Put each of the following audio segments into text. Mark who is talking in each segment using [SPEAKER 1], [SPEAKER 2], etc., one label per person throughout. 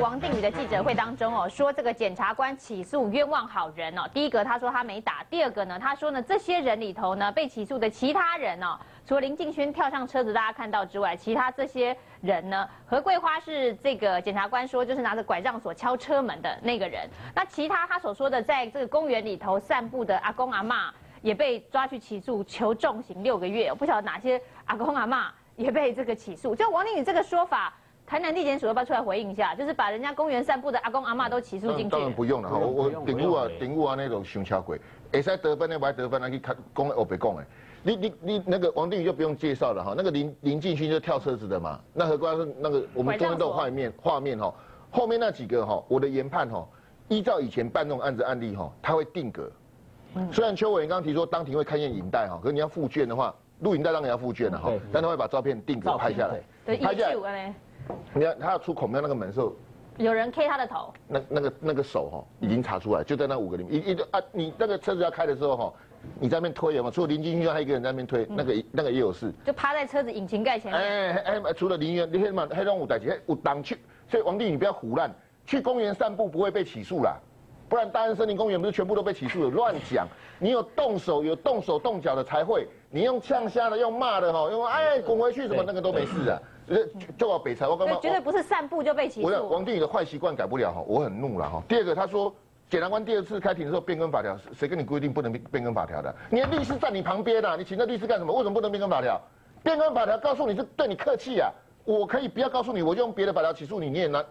[SPEAKER 1] 王定宇的记者会当中哦，说这个检察官起诉冤枉好人哦。第一个他说他没打，第二个呢他说呢这些人里头呢被起诉的其他人哦，除了林敬轩跳上车子大家看到之外，其他这些人呢，何桂花是这个检察官说就是拿着拐杖所敲车门的那个人。那其他他所说的在这个公园里头散步的阿公阿妈也被抓去起诉，求重刑六个月。我不晓得哪些阿公阿妈也被这个起诉。就王定宇这个说法。台南地检署要不要出来回应一下？就是把人家公园散步的阿公阿妈都起诉进去。
[SPEAKER 2] 当然不用了哈，我我顶物啊顶物啊那种熊敲鬼，会使得分的不得分，那去看公我别讲哎，你你你那个王定宇就不用介绍了哈，那个林林进勋就跳车子的嘛，那何况是那个我们中间都有画面画面哈，后面那几个哈，我的研判哈，依照以前办那种案子案例哈，他会定格。虽然邱委员刚刚提说当庭会看验影带哈，可是你要复卷的话，录影带当然要复卷了哈，但他会把照片定格拍下来，
[SPEAKER 1] 拍下来。
[SPEAKER 2] 你看他要出孔庙那个门时候，
[SPEAKER 1] 有人 K 他的头，
[SPEAKER 2] 那那个那个手哈已经查出来，就在那五个里面，一一啊，你那个车子要开的时候哈，你在那边推有吗？除了林金玉，还有一个人在那边推，那个那个也有事，
[SPEAKER 1] 就趴在车子引擎盖前面。哎
[SPEAKER 2] 哎，除了林元，你黑嘛黑龙五代几，有挡去，所以王弟你不要胡乱，去公园散步不会被起诉啦，不然大安森林公园不是全部都被起诉了？乱讲，你有动手有动手动脚的才会，你用呛瞎的用骂的哈，用哎滚回去什么那个都没事啊。就要北财，我
[SPEAKER 1] 刚刚绝对不是散步就被起诉。
[SPEAKER 2] 我王定宇的坏习惯改不了哈，我很怒了哈。第二个，他说检察官第二次开庭的时候变更法条，谁跟你规定不能变更法条的？你的律师在你旁边呐，你请那律师干什么？为什么不能变更法条？变更法条告诉你是对你客气啊，我可以不要告诉你，我就用别的法条起诉你，你也难。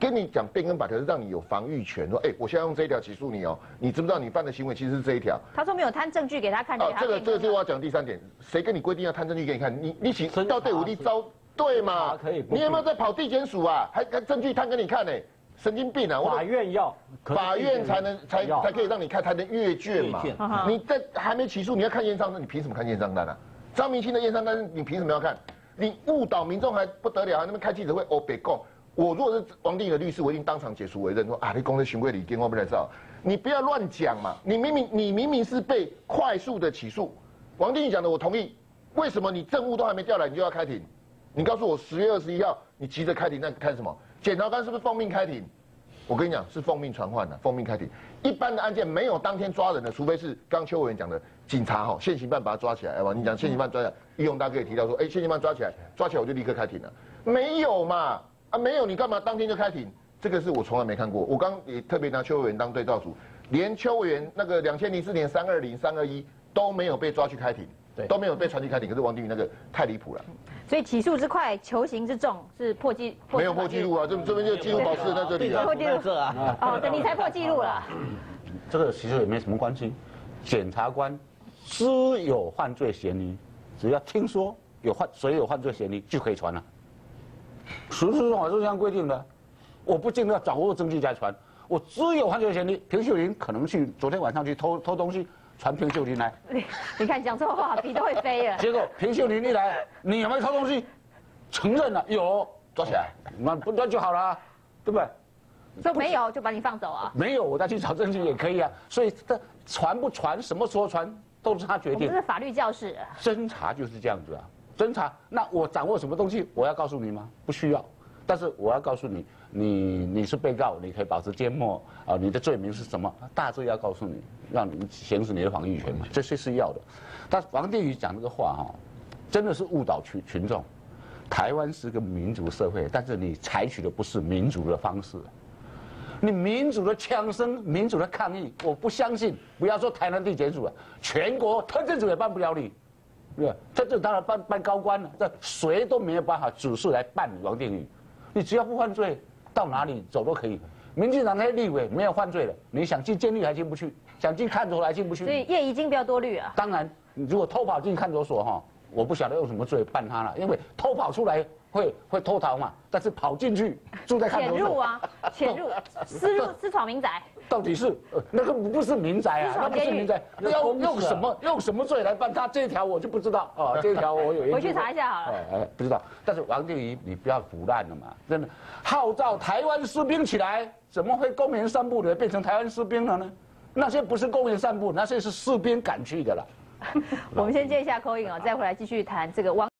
[SPEAKER 2] 跟你讲变更法条是让你有防御权，说哎，我现在用这一条起诉你哦，你知不知道你犯的行为其实是这一条？
[SPEAKER 1] 他说没有摊证据给他看。
[SPEAKER 2] 哦，这个这个就是我要讲第三点，谁跟你规定要摊证据给你看？你你请到队伍你招。对嘛？可以。你有没有在跑地检署啊？还还证据摊给你看呢？神经病啊！
[SPEAKER 3] 法院要，
[SPEAKER 2] 法院才能才才可以让你看他的阅卷嘛。你在还没起诉，你要看验伤单，你凭什么看验伤单啊？张明清的验伤单，你凭什么要看？你误导民众还不得了，还那边开记者会哦别讲。我如果是王定宇的律师，我一定当场解除委任，说啊，你公司行贿里电话不来照，你不要乱讲嘛。你明明你明明是被快速的起诉，王定宇讲的我同意，为什么你证物都还没调来，你就要开庭？你告诉我十月二十一号，你急着开庭，那开什么？检察官是不是奉命开庭？我跟你讲，是奉命传唤的，奉命开庭。一般的案件没有当天抓人的，除非是刚邱委员讲的警察哈，现行犯把他抓起来，好吧？你讲现行犯抓起来，易勇大哥也提到说，哎，现行犯抓起来，抓起来我就立刻开庭了。没有嘛？啊，没有，你干嘛当天就开庭？这个是我从来没看过。我刚也特别拿邱委员当对照组，连邱委员那个两千零四年三二零三二一都没有被抓去开庭。对，都没有被传递开庭，可是王定宇那个太离谱了。
[SPEAKER 1] 所以起诉之快，求刑之重，是破纪
[SPEAKER 2] 没有破纪录啊，这这边就纪录保持在这里啊。
[SPEAKER 1] 破纪录啊！哦，对，你才破纪录了。
[SPEAKER 3] 这个其实也没什么关系，检察官知有犯罪嫌疑，只要听说有犯谁有犯罪嫌疑就可以传了。实施法是这样规定的，我不仅要掌握证据再传，我只有犯罪嫌疑。平秀云可能去昨天晚上去偷偷东西。传平秀林来，
[SPEAKER 1] 你你看讲错话，笔都会飞了。
[SPEAKER 3] 结果平秀林一来，你有没有偷东西？承认了，有，抓起来，那不抓就好了，对不对？
[SPEAKER 1] 说没有就把你放走啊？
[SPEAKER 3] 没有，我再去找证据也可以啊。所以这传不传，什么时候传，都是他决定。
[SPEAKER 1] 这是法律教室。
[SPEAKER 3] 侦查就是这样子啊，侦查。那我掌握什么东西，我要告诉你吗？不需要。但是我要告诉你，你你是被告，你可以保持缄默啊。你的罪名是什么？大致要告诉你，让你行使你的防御权嘛。这些是要的。但王定宇讲这个话哈，真的是误导群群众。台湾是个民主社会，但是你采取的不是民主的方式。你民主的枪声，民主的抗议，我不相信。不要说台南地检署了，全国特政组也办不了你。对吧特政当然办办高官了，这谁都没有办法主事来办王定宇。你只要不犯罪，到哪里走都可以。民进党那些立委没有犯罪的，你想进监狱还进不去，想进看守所还进不去。
[SPEAKER 1] 所以叶宜津不要多虑啊。
[SPEAKER 3] 当然，你如果偷跑进看守所哈，我不晓得用什么罪办他了，因为偷跑出来。会会偷逃嘛？但是跑进去住在看守
[SPEAKER 1] 所，潜入啊，潜入 私入私闯民宅，
[SPEAKER 3] 到底是呃那个不是民宅啊，那不是民宅，要用什么用什么罪来办他？这一条我就不知道啊，这一条我有
[SPEAKER 1] 回去查一下好了。哎，
[SPEAKER 3] 不知道。但是王定宇，你不要腐烂了嘛，真的号召台湾士兵起来，怎么会公园散步的变成台湾士兵了呢？那些不是公园散步，那些是士兵赶去的了。
[SPEAKER 1] 我们先接一下口音啊，再回来继续谈这个王。